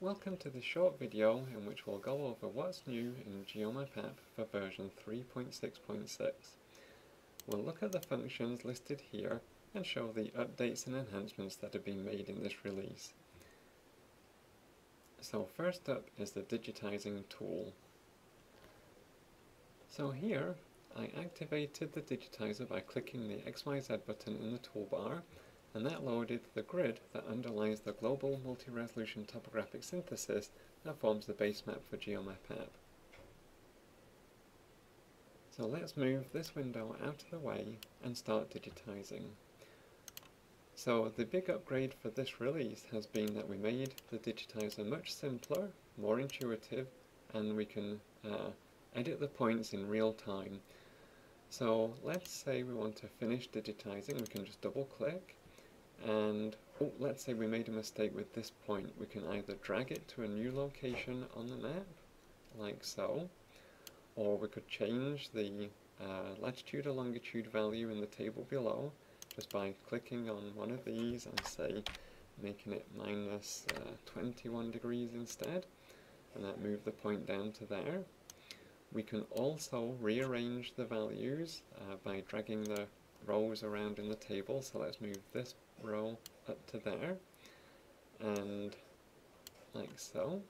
Welcome to this short video in which we'll go over what's new in GeoMapApp for version 3.6.6. We'll look at the functions listed here and show the updates and enhancements that have been made in this release. So first up is the digitizing tool. So here I activated the digitizer by clicking the XYZ button in the toolbar and that loaded the grid that underlies the global multi-resolution topographic synthesis that forms the base map for GeoMapApp. So let's move this window out of the way and start digitizing. So the big upgrade for this release has been that we made the digitizer much simpler, more intuitive, and we can uh, edit the points in real time. So let's say we want to finish digitizing, we can just double click and oh, let's say we made a mistake with this point. We can either drag it to a new location on the map, like so, or we could change the uh, latitude or longitude value in the table below just by clicking on one of these and say making it minus, uh, 21 degrees instead and that move the point down to there. We can also rearrange the values uh, by dragging the rows around in the table so let's move this row up to there and like so.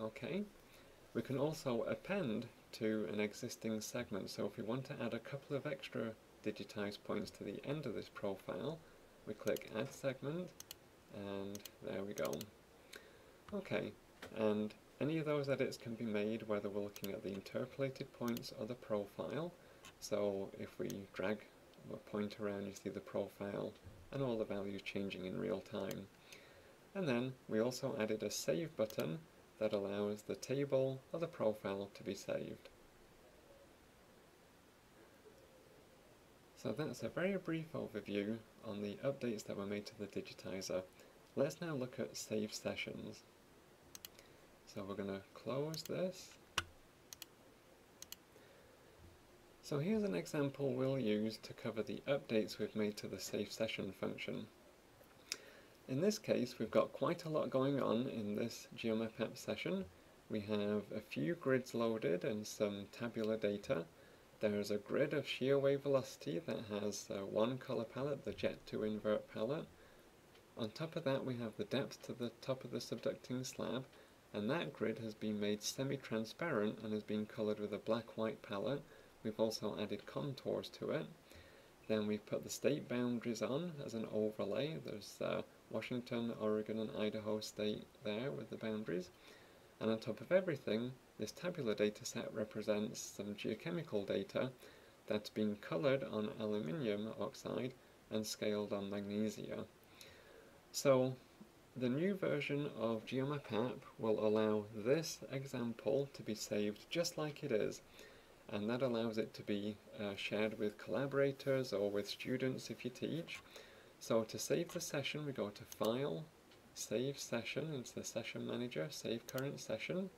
Okay, we can also append to an existing segment so if we want to add a couple of extra digitized points to the end of this profile we click add segment and there we go. Okay, and any of those edits can be made whether we're looking at the interpolated points or the profile. So if we drag a point around, you see the profile and all the values changing in real time. And then we also added a save button that allows the table or the profile to be saved. So that's a very brief overview on the updates that were made to the digitizer. Let's now look at save sessions. So we're going to close this So here's an example we'll use to cover the updates we've made to the save session function. In this case we've got quite a lot going on in this GeoMapApp session. We have a few grids loaded and some tabular data. There's a grid of shear wave velocity that has uh, one color palette, the jet to invert palette. On top of that we have the depth to the top of the subducting slab and that grid has been made semi-transparent and has been colored with a black-white palette We've also added contours to it. Then we've put the state boundaries on as an overlay. There's uh, Washington, Oregon and Idaho state there with the boundaries. And on top of everything, this tabular data set represents some geochemical data that's been colored on aluminium oxide and scaled on magnesia. So the new version of GeoMapApp will allow this example to be saved just like it is and that allows it to be uh, shared with collaborators or with students if you teach. So to save the session we go to File, Save Session into the Session Manager, Save Current Session,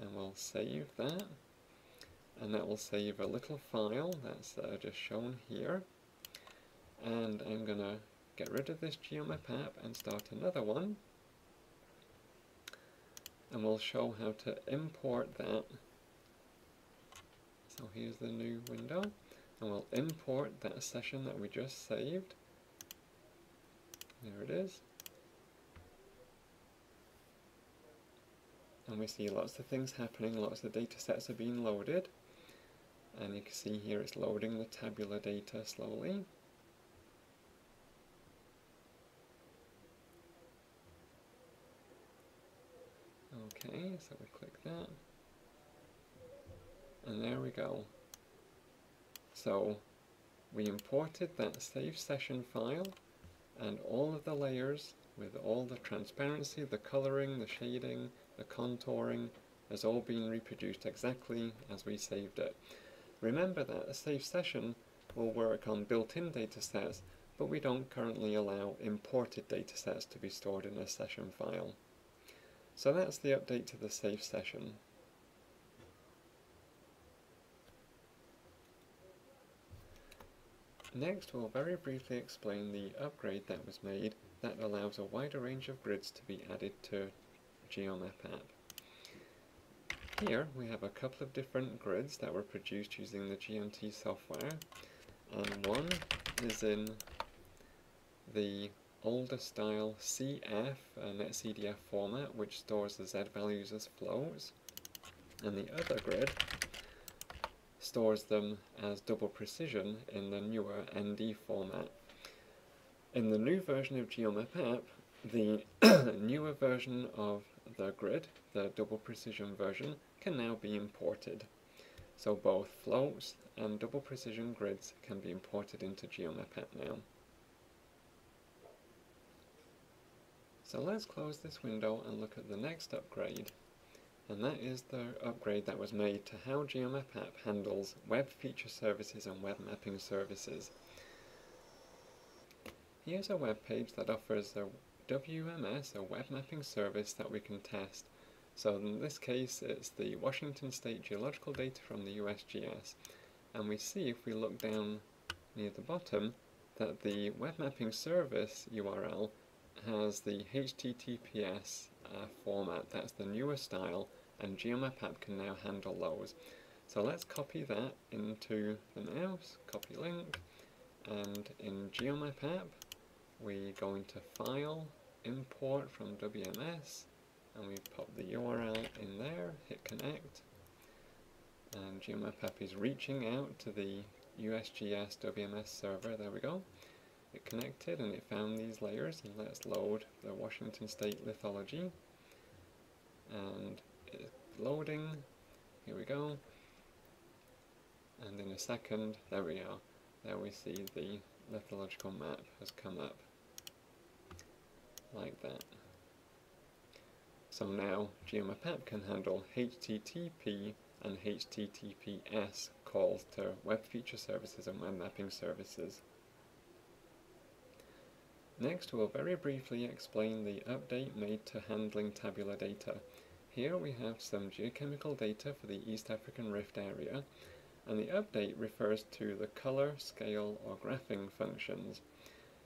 and we'll save that. And that will save a little file that's uh, just shown here. And I'm going to get rid of this GeoMapApp and start another one. And we'll show how to import that so here's the new window and we'll import that session that we just saved. There it is. And we see lots of things happening, lots of data sets are being loaded. And you can see here it's loading the tabular data slowly. Okay, so we click that and there we go. So we imported that save session file and all of the layers with all the transparency, the coloring, the shading, the contouring has all been reproduced exactly as we saved it. Remember that a save session will work on built-in datasets but we don't currently allow imported datasets to be stored in a session file. So that's the update to the save session. Next we'll very briefly explain the upgrade that was made that allows a wider range of grids to be added to GeoMap app. Here we have a couple of different grids that were produced using the GMT software and one is in the older style CF uh, NetCDF format which stores the Z values as floats and the other grid stores them as double precision in the newer ND format. In the new version of GeoMapApp, the newer version of the grid, the double precision version, can now be imported. So both floats and double precision grids can be imported into GeoMapApp now. So let's close this window and look at the next upgrade and that is the upgrade that was made to how GeoMapApp handles web feature services and web mapping services. Here's a web page that offers a WMS, a web mapping service that we can test. So in this case it's the Washington State geological data from the USGS and we see if we look down near the bottom that the web mapping service URL has the HTTPS uh, format. That's the newer style, and GeoMapApp can now handle those. So let's copy that into the mouse, copy link, and in GeoMapApp, we go into File, Import from WMS, and we pop the URL in there, hit connect, and GeoMapApp is reaching out to the USGS WMS server, there we go. It connected and it found these layers, and let's load the Washington State lithology. And it's loading. Here we go. And in a second there we are. There we see the lithological map has come up like that. So now GeoMapApp can handle HTTP and HTTPS calls to web feature services and web mapping services. Next we'll very briefly explain the update made to handling tabular data. Here we have some geochemical data for the East African Rift area, and the update refers to the color, scale, or graphing functions.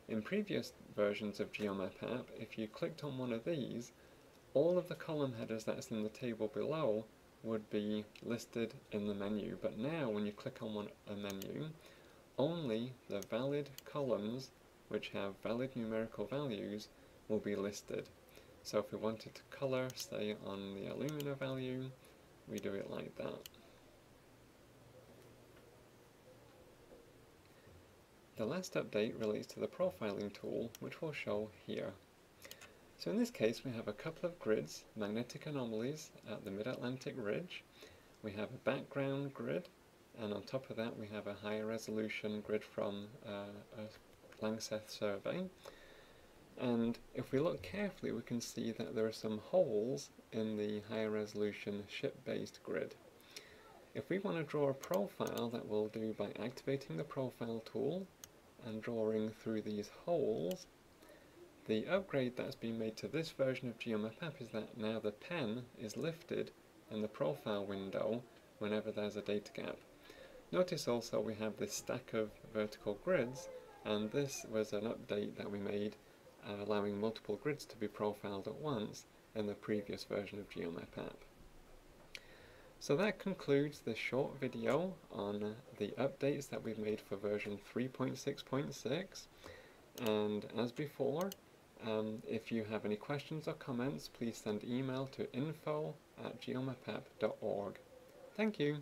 In previous versions of GeoMapApp, if you clicked on one of these, all of the column headers that's in the table below would be listed in the menu, but now when you click on one, a menu, only the valid columns which have valid numerical values will be listed. So if we wanted to color, say on the alumina value, we do it like that. The last update relates to the profiling tool, which we'll show here. So in this case we have a couple of grids, magnetic anomalies at the Mid-Atlantic Ridge. We have a background grid, and on top of that we have a higher resolution grid from uh, a Langseth survey. And if we look carefully, we can see that there are some holes in the higher resolution ship-based grid. If we want to draw a profile, that we'll do by activating the profile tool and drawing through these holes. The upgrade that's been made to this version of GeoMapApp is that now the pen is lifted in the profile window whenever there's a data gap. Notice also we have this stack of vertical grids and this was an update that we made uh, allowing multiple grids to be profiled at once in the previous version of GeoMapApp. So that concludes this short video on the updates that we've made for version 3.6.6 and as before um, if you have any questions or comments please send email to info at geomapapp.org. Thank you!